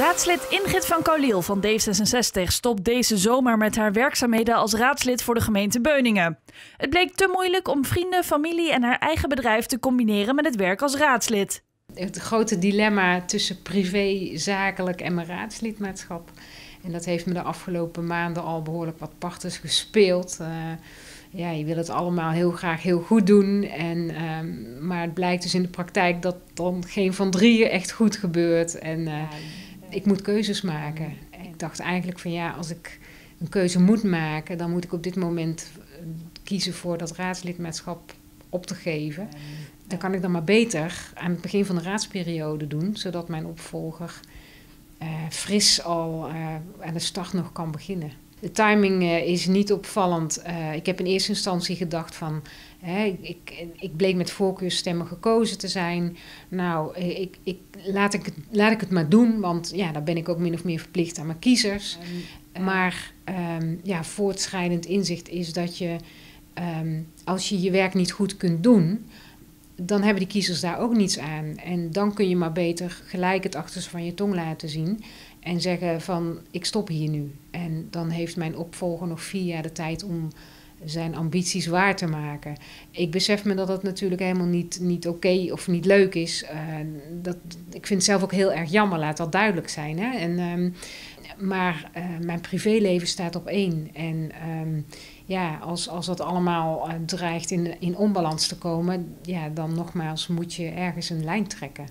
Raadslid Ingrid van Kauliel van D66 stopt deze zomer met haar werkzaamheden als raadslid voor de gemeente Beuningen. Het bleek te moeilijk om vrienden, familie en haar eigen bedrijf te combineren met het werk als raadslid. Het grote dilemma tussen privé, zakelijk en mijn raadslidmaatschap. En dat heeft me de afgelopen maanden al behoorlijk wat partes gespeeld. Uh, ja, je wil het allemaal heel graag heel goed doen. En, um, maar het blijkt dus in de praktijk dat dan geen van drieën echt goed gebeurt. En uh, ik moet keuzes maken. Ik dacht eigenlijk van ja, als ik een keuze moet maken, dan moet ik op dit moment kiezen voor dat raadslidmaatschap op te geven. Dan kan ik dan maar beter aan het begin van de raadsperiode doen, zodat mijn opvolger uh, fris al uh, aan de start nog kan beginnen. De timing uh, is niet opvallend. ik heb in eerste instantie gedacht van, hè, ik, ik bleek met voorkeurstemmen gekozen te zijn. Nou, ik, ik, laat, ik, laat ik het maar doen, want ja, dan ben ik ook min of meer verplicht aan mijn kiezers. Maar um, ja, voortschrijdend inzicht is dat je, um, als je je werk niet goed kunt doen, dan hebben die kiezers daar ook niets aan. En dan kun je maar beter gelijk het achterste van je tong laten zien. En zeggen van ik stop hier nu. En dan heeft mijn opvolger nog vier jaar de tijd om zijn ambities waar te maken. Ik besef me dat dat natuurlijk helemaal niet, niet oké of niet leuk is. Uh, dat, ik vind het zelf ook heel erg jammer, laat dat duidelijk zijn. Hè? En, um, maar uh, mijn privéleven staat op één. En um, ja, als, als dat allemaal uh, dreigt in, in onbalans te komen, ja, dan nogmaals moet je ergens een lijn trekken.